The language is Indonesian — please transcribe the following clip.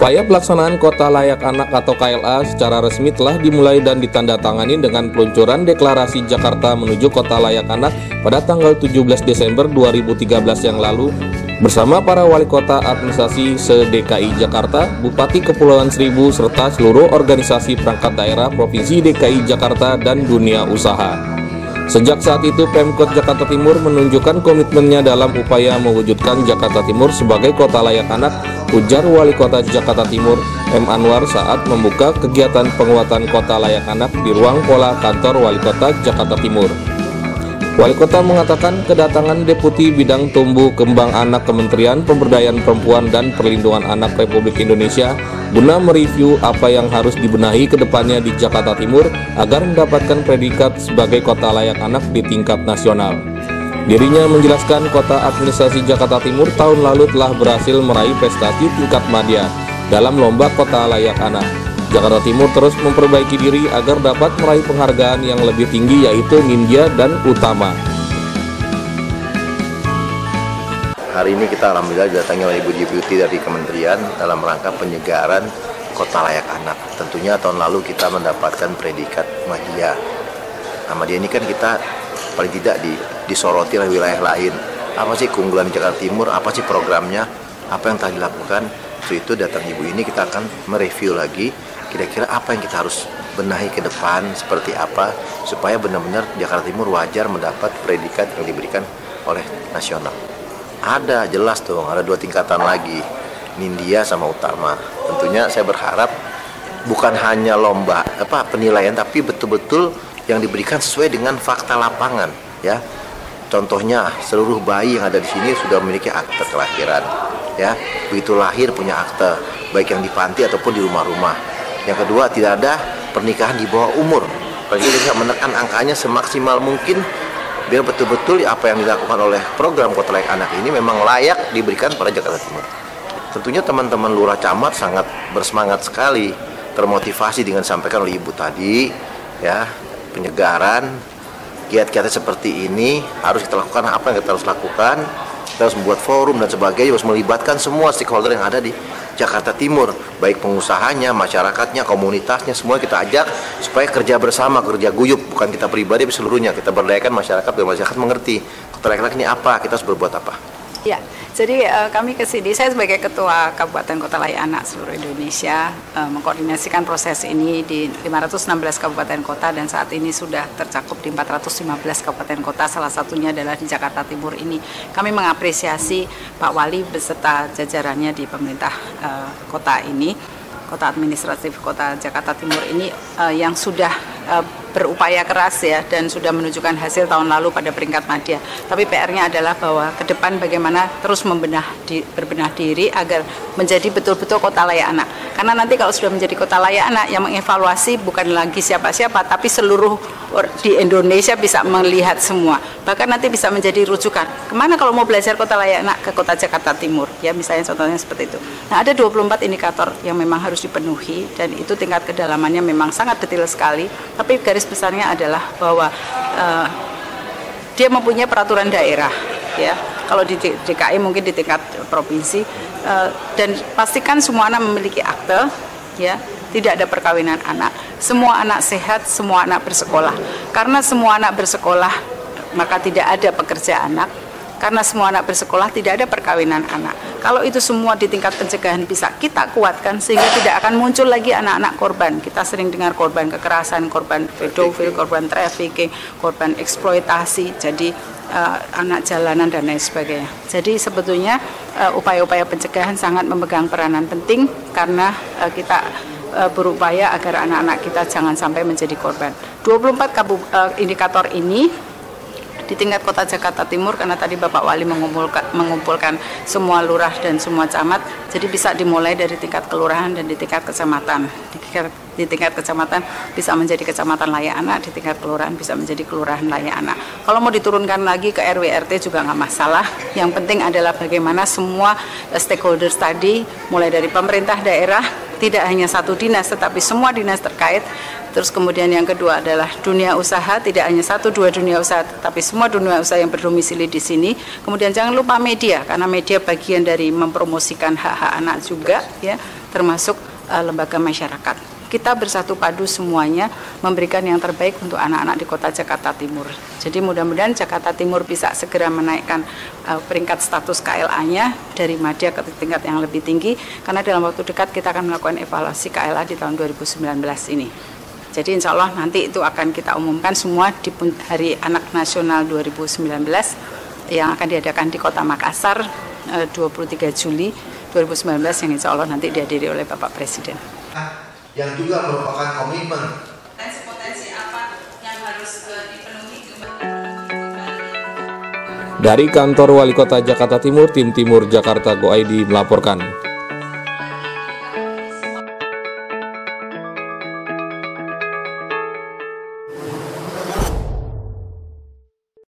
Upaya pelaksanaan Kota Layak Anak atau KLA secara resmi telah dimulai dan ditandatangani dengan peluncuran deklarasi Jakarta menuju Kota Layak Anak pada tanggal 17 Desember 2013 yang lalu bersama para wali kota administrasi se-DKI Jakarta, Bupati Kepulauan Seribu, serta seluruh organisasi perangkat daerah Provinsi DKI Jakarta dan dunia usaha. Sejak saat itu, Pemkot Jakarta Timur menunjukkan komitmennya dalam upaya mewujudkan Jakarta Timur sebagai kota layak anak ujar Wali Kota Jakarta Timur M. Anwar saat membuka kegiatan penguatan kota layak anak di ruang pola kantor Wali Kota Jakarta Timur. Wali Kota mengatakan kedatangan Deputi Bidang Tumbuh Kembang Anak Kementerian Pemberdayaan Perempuan dan Perlindungan Anak Republik Indonesia guna mereview apa yang harus dibenahi ke depannya di Jakarta Timur agar mendapatkan predikat sebagai kota layak anak di tingkat nasional. Dirinya menjelaskan kota administrasi Jakarta Timur tahun lalu telah berhasil meraih prestasi tingkat madya dalam lomba kota layak anak. Jakarta Timur terus memperbaiki diri agar dapat meraih penghargaan yang lebih tinggi yaitu Nindya dan Utama. Hari ini kita alhamdulillah didatangi oleh Ibu Deputi dari Kementerian dalam rangka penyegaran kota layak anak. Tentunya tahun lalu kita mendapatkan predikat Madya. Nah, Madya ini kan kita paling tidak di, disoroti oleh wilayah lain. Apa sih keunggulan Jakarta Timur? Apa sih programnya? Apa yang telah dilakukan? Itu datang ibu ini kita akan mereview lagi kira-kira apa yang kita harus benahi ke depan seperti apa supaya benar-benar Jakarta Timur wajar mendapat predikat yang diberikan oleh nasional. Ada jelas dong, ada dua tingkatan lagi, Nindya sama Utama. Tentunya saya berharap bukan hanya lomba apa penilaian tapi betul-betul yang diberikan sesuai dengan fakta lapangan ya contohnya seluruh bayi yang ada di sini sudah memiliki akte kelahiran ya begitu lahir punya akte baik yang di panti ataupun di rumah-rumah yang kedua tidak ada pernikahan di bawah umur Jadi kita menekan angkanya semaksimal mungkin biar betul-betul apa yang dilakukan oleh program Kota Layak Anak ini memang layak diberikan pada Jakarta Timur. Tentunya teman-teman lurah camat sangat bersemangat sekali, termotivasi dengan sampaikan oleh ibu tadi, ya penyegaran kiat-kiat seperti ini harus kita lakukan apa yang kita harus lakukan kita harus membuat forum dan sebagainya harus melibatkan semua stakeholder yang ada di Jakarta Timur. Baik pengusahanya, masyarakatnya, komunitasnya semua kita ajak supaya kerja bersama, kerja guyup. Bukan kita pribadi tapi seluruhnya. Kita berdayakan masyarakat dan masyarakat mengerti. Kota ini apa, kita harus berbuat apa Ya, jadi uh, kami ke sini, saya sebagai Ketua Kabupaten Kota Layak Anak seluruh Indonesia uh, mengkoordinasikan proses ini di 516 kabupaten kota dan saat ini sudah tercakup di 415 kabupaten kota, salah satunya adalah di Jakarta Timur ini. Kami mengapresiasi Pak Wali beserta jajarannya di pemerintah uh, kota ini, kota administratif kota Jakarta Timur ini uh, yang sudah uh, berupaya keras ya dan sudah menunjukkan hasil tahun lalu pada peringkat madya. Tapi PR-nya adalah bahwa ke depan bagaimana terus membenah di, berbenah diri agar menjadi betul-betul kota layak anak. Karena nanti kalau sudah menjadi kota layak anak yang mengevaluasi bukan lagi siapa-siapa tapi seluruh di Indonesia bisa melihat semua. Bahkan nanti bisa menjadi rujukan. Ke mana kalau mau belajar kota layak anak ke kota Jakarta Timur? Ya misalnya contohnya seperti itu. Nah ada 24 indikator yang memang harus dipenuhi dan itu tingkat kedalamannya memang sangat detail sekali. Tapi garis besarnya adalah bahwa uh, dia mempunyai peraturan daerah ya kalau di DKI mungkin di tingkat provinsi uh, dan pastikan semua anak memiliki akte ya tidak ada perkawinan anak semua anak sehat semua anak bersekolah karena semua anak bersekolah maka tidak ada pekerja anak karena semua anak bersekolah tidak ada perkawinan anak. Kalau itu semua di tingkat pencegahan bisa kita kuatkan sehingga tidak akan muncul lagi anak-anak korban. Kita sering dengar korban kekerasan, korban pedofil, korban trafficking, korban eksploitasi. Jadi uh, anak jalanan dan lain sebagainya. Jadi sebetulnya uh, upaya-upaya pencegahan sangat memegang peranan penting karena uh, kita berupaya agar anak-anak kita jangan sampai menjadi korban. 24 kabu, uh, indikator ini di tingkat kota Jakarta Timur karena tadi Bapak Wali mengumpulkan, mengumpulkan semua lurah dan semua camat jadi bisa dimulai dari tingkat kelurahan dan di tingkat kecamatan. Di tingkat, di tingkat kecamatan bisa menjadi kecamatan layak anak di tingkat kelurahan bisa menjadi kelurahan layak anak. Kalau mau diturunkan lagi ke RW RT juga nggak masalah. Yang penting adalah bagaimana semua stakeholders tadi mulai dari pemerintah daerah tidak hanya satu dinas tetapi semua dinas terkait. Terus kemudian yang kedua adalah dunia usaha, tidak hanya satu dua dunia usaha tetapi semua dunia usaha yang berdomisili di sini. Kemudian jangan lupa media karena media bagian dari mempromosikan hak-hak anak juga ya, termasuk uh, lembaga masyarakat kita bersatu padu semuanya memberikan yang terbaik untuk anak-anak di kota Jakarta Timur. Jadi mudah-mudahan Jakarta Timur bisa segera menaikkan uh, peringkat status KLA-nya dari madya ke tingkat yang lebih tinggi karena dalam waktu dekat kita akan melakukan evaluasi KLA di tahun 2019 ini. Jadi insya Allah nanti itu akan kita umumkan semua di Hari Anak Nasional 2019 yang akan diadakan di Kota Makassar 23 uh, Juli 2019 yang insya Allah nanti dihadiri oleh Bapak Presiden yang juga merupakan komitmen. Potensi-potensi apa yang harus uh, dipenuhi? Dari kantor Wali Kota Jakarta Timur, tim Timur Jakarta Go ID melaporkan.